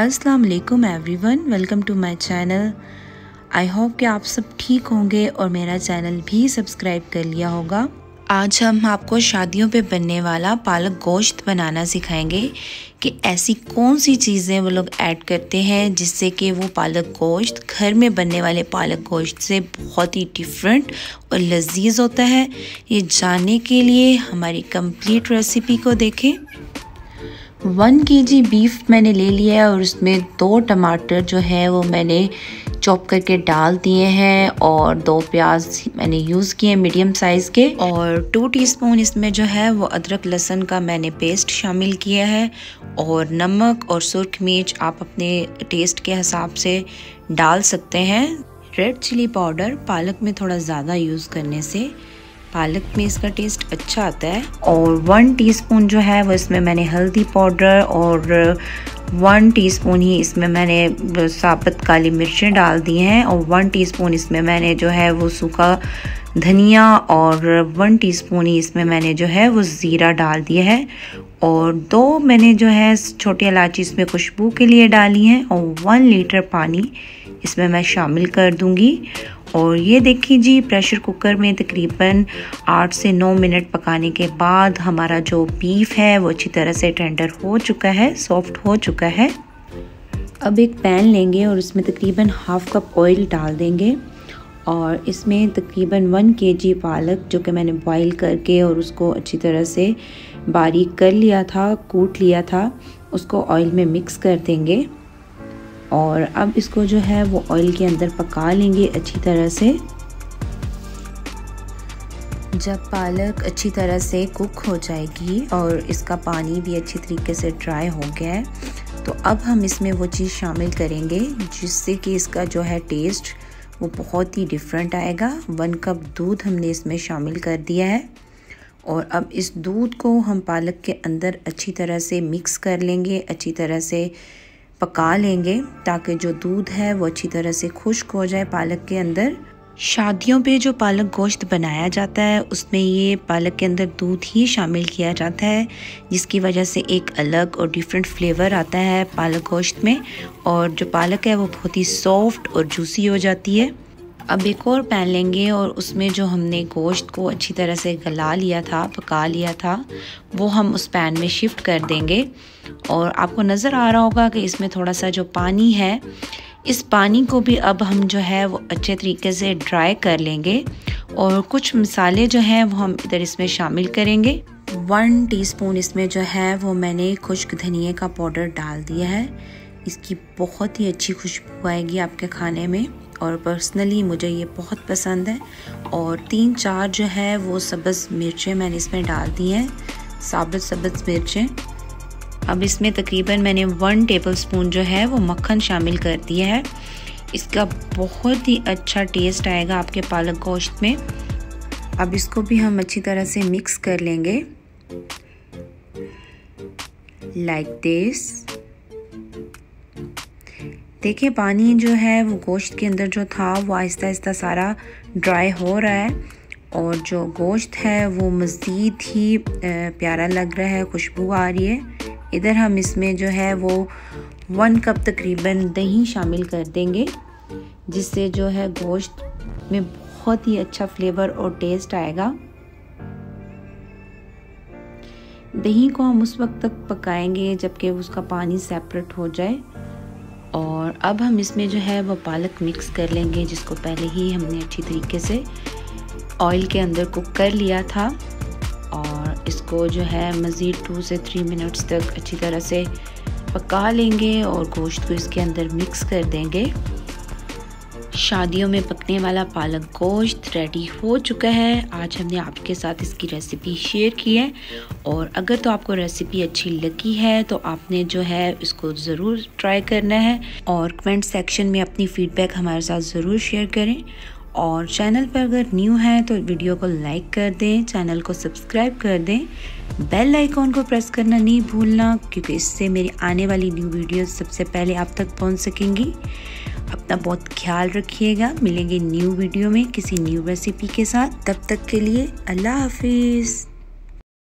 अस्सलाम वालेकुम everyone welcome to my channel I hope कि आप सब ठीक होंगे और मेरा चैनल भी सब्सक्राइब कर लिया होगा। आज हम आपको शादियों पे बनने वाला पालक गोश्त बनाना सिखाएँगे कि ऐसी कौन सी चीज़ें वो लोग ऐड करते हैं जिससे कि वो पालक गोश्त, घर में बनने वाले पालक गोश्त से बहुत ही डिफरेंट और लजीज होता है। ये जानने के लिए हमारी कंप्लीट रेसिपी को देखें। वन के जी बीफ मैंने ले लिया है और उसमें दो टमाटर जो है वो मैंने चॉप करके डाल दिए हैं और दो प्याज मैंने यूज़ किए मीडियम साइज़ के और टू टीस्पून इसमें जो है वो अदरक लहसन का मैंने पेस्ट शामिल किया है और नमक और सुरख मिर्च आप अपने टेस्ट के हिसाब से डाल सकते हैं। रेड चिली पाउडर पालक में थोड़ा ज़्यादा यूज़ करने से पालक में इसका टेस्ट अच्छा आता है। और वन टीस्पून जो है, वो इसमें मैंने हल्दी पाउडर और वन टीस्पून ही इसमें मैंने साबुत काली मिर्चें डाल दी हैं। और वन टीस्पून इसमें मैंने जो है, वो सूखा धनिया और वन टीस्पून ही इसमें मैंने जो है, वो ज़ीरा डाल दिया है। और दो मैंने जो है, छोटी इलायची इसमें खुशबू के लिए डाली हैं और वन लीटर पानी इसमें मैं शामिल कर दूँगी। और ये देखिए जी, प्रेशर कुकर में तकरीबन आठ से नौ मिनट पकाने के बाद हमारा जो बीफ है, वो अच्छी तरह से टेंडर हो चुका है, सॉफ्ट हो चुका है। अब एक पैन लेंगे और उसमें तकरीबन हाफ़ कप ऑयल डाल देंगे। और इसमें तकरीबन वन के जी पालक जो कि मैंने बॉईल करके और उसको अच्छी तरह से बारीक कर लिया था, कूट लिया था, उसको ऑयल में मिक्स कर देंगे। और अब इसको जो है वो ऑयल के अंदर पका लेंगे अच्छी तरह से। जब पालक अच्छी तरह से कुक हो जाएगी और इसका पानी भी अच्छी तरीके से ड्राई हो गया है तो अब हम इसमें वो चीज़ शामिल करेंगे जिससे कि इसका जो है टेस्ट वो बहुत ही डिफरेंट आएगा। वन कप दूध हमने इसमें शामिल कर दिया है और अब इस दूध को हम पालक के अंदर अच्छी तरह से मिक्स कर लेंगे, अच्छी तरह से पका लेंगे ताकि जो दूध है वो अच्छी तरह से खुश्क हो जाए पालक के अंदर। शादियों पे जो पालक गोश्त बनाया जाता है, उसमें ये पालक के अंदर दूध ही शामिल किया जाता है, जिसकी वजह से एक अलग और डिफरेंट फ्लेवर आता है पालक गोश्त में। और जो पालक है वो बहुत ही सॉफ्ट और जूसी हो जाती है। अब एक और पैन लेंगे और उसमें जो हमने गोश्त को अच्छी तरह से गला लिया था, पका लिया था, वो हम उस पैन में शिफ्ट कर देंगे। और आपको नज़र आ रहा होगा कि इसमें थोड़ा सा जो पानी है, इस पानी को भी अब हम जो है वो अच्छे तरीके से ड्राई कर लेंगे। और कुछ मसाले जो हैं, वो हम इधर इसमें शामिल करेंगे। वन टीस्पून इसमें जो है, वो मैंने खुश्क धनिए का पाउडर डाल दिया है। इसकी बहुत ही अच्छी खुशबू आएगी आपके खाने में। और पर्सनली मुझे ये बहुत पसंद है। और तीन चार जो है वो सब्ज़ मिर्चें मैंने इसमें डाल दी हैं। साबित सब्ज़ मिर्चें। अब इसमें तकरीबन मैंने वन टेबल स्पून जो है वो मक्खन शामिल कर दिया है। इसका बहुत ही अच्छा टेस्ट आएगा आपके पालक गोश्त में। अब इसको भी हम अच्छी तरह से मिक्स कर लेंगे। लाइक like दिस देखिए, पानी जो है, वो गोश्त के अंदर जो था, वो आहिस्ता आहिस्ता सारा ड्राई हो रहा है और जो गोश्त है, वो मज़ीद ही प्यारा लग रहा है, खुशबू आ रही है। इधर हम इसमें जो है, वो वन कप तकरीबन दही शामिल कर देंगे, जिससे जो है, गोश्त में बहुत ही अच्छा फ्लेवर और टेस्ट आएगा। दही को हम उस वक्त तक पकाएँगे, जबकि उसका पानी सेपरेट हो जाए। और अब हम इसमें जो है वो पालक मिक्स कर लेंगे, जिसको पहले ही हमने अच्छी तरीके से ऑयल के अंदर कुक कर लिया था। और इसको जो है मज़ीद टू से थ्री मिनट्स तक अच्छी तरह से पका लेंगे और गोश्त को इसके अंदर मिक्स कर देंगे। शादियों में पकने वाला पालक गोश्त रेडी हो चुका है। आज हमने आपके साथ इसकी रेसिपी शेयर की है। और अगर तो आपको रेसिपी अच्छी लगी है तो आपने जो है इसको ज़रूर ट्राई करना है। और कमेंट सेक्शन में अपनी फ़ीडबैक हमारे साथ ज़रूर शेयर करें। और चैनल पर अगर न्यू है तो वीडियो को लाइक कर दें चैनल को सब्सक्राइब कर दें। बेल आइकॉन को प्रेस करना नहीं भूलना, क्योंकि इससे मेरी आने वाली न्यू वीडियो सबसे पहले आप तक पहुँच सकेंगी। अपना बहुत ख्याल रखिएगा। मिलेंगे न्यू वीडियो में किसी न्यू रेसिपी के साथ। तब तक के लिए अल्लाह हाफिज़।